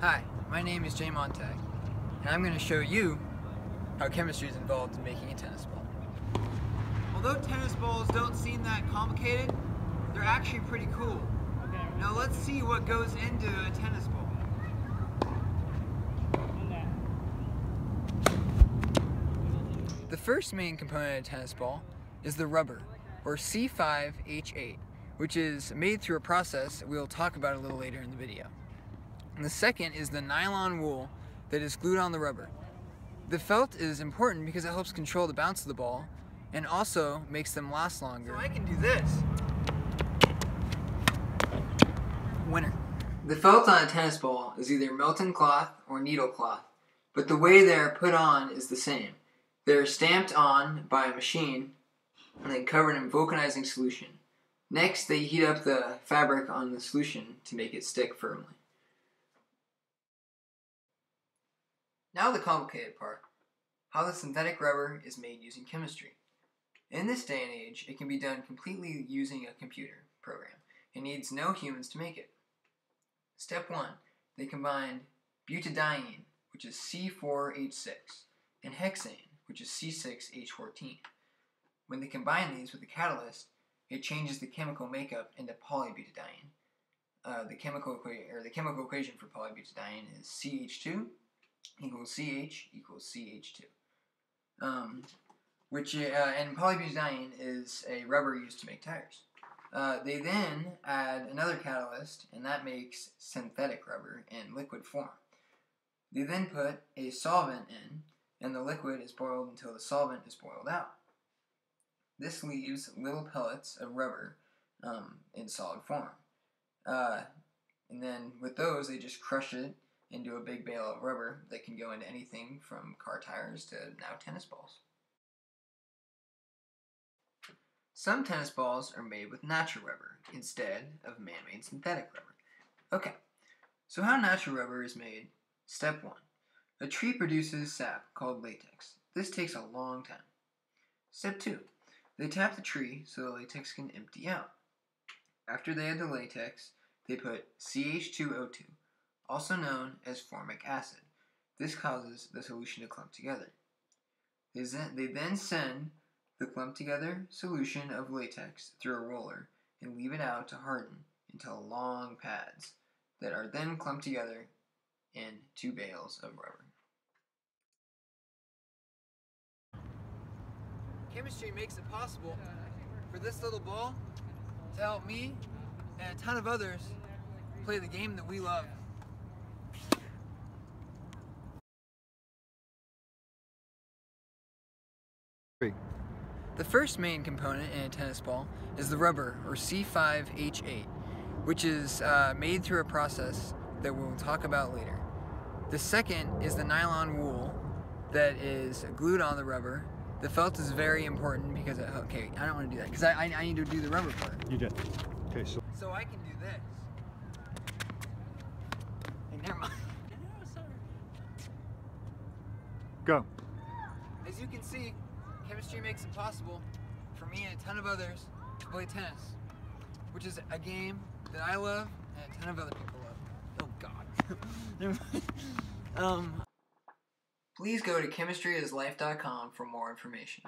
Hi, my name is Jay Montag, and I'm going to show you how chemistry is involved in making a tennis ball. Although tennis balls don't seem that complicated, they're actually pretty cool. Now let's see what goes into a tennis ball. The first main component of a tennis ball is the rubber, or C5H8, which is made through a process we'll talk about a little later in the video. And the second is the nylon wool that is glued on the rubber. The felt is important because it helps control the bounce of the ball and also makes them last longer. So I can do this. Winner. The felt on a tennis ball is either Melton cloth or needle cloth, but the way they are put on is the same. They are stamped on by a machine and then covered in vulcanizing solution. Next, they heat up the fabric on the solution to make it stick firmly. Now the complicated part, how the synthetic rubber is made using chemistry. In this day and age, it can be done completely using a computer program. It needs no humans to make it. Step 1. They combine butadiene, which is C4H6, and hexane, which is C6H14. When they combine these with a catalyst, it changes the chemical makeup into polybutadiene. Uh, the chemical the chemical equation for polybutadiene is CH2 equals CH equals CH2. Um, which uh, and polybutadiene is a rubber used to make tires. Uh, they then add another catalyst, and that makes synthetic rubber in liquid form. They then put a solvent in, and the liquid is boiled until the solvent is boiled out. This leaves little pellets of rubber um, in solid form. Uh, and then with those, they just crush it into a big bale of rubber that can go into anything from car tires to now tennis balls. Some tennis balls are made with natural rubber instead of man-made synthetic rubber. Okay, so how natural rubber is made? Step 1. A tree produces sap called latex. This takes a long time. Step 2. They tap the tree so the latex can empty out. After they add the latex, they put CH2O2, also known as formic acid. This causes the solution to clump together. They then, send the clumped together solution of latex through a roller and leave it out to harden into long pads that are then clumped together in two bales of rubber. Chemistry makes it possible for this little ball to help me and a ton of others play the game that we love. The first main component in a tennis ball is the rubber, or C5H8, which is uh, made through a process that we'll talk about later. The second is the nylon wool that is glued on the rubber. The felt is very important because, it, okay, I don't want to do that because I, I, I need to do the rubber part. You did. Okay, so. So I can do this. Hey, never mind. Go. As you can see, chemistry makes it possible for me and a ton of others to play tennis, which is a game that I love and a ton of other people love. Oh God. Um, please go to chemistryislife.com for more information.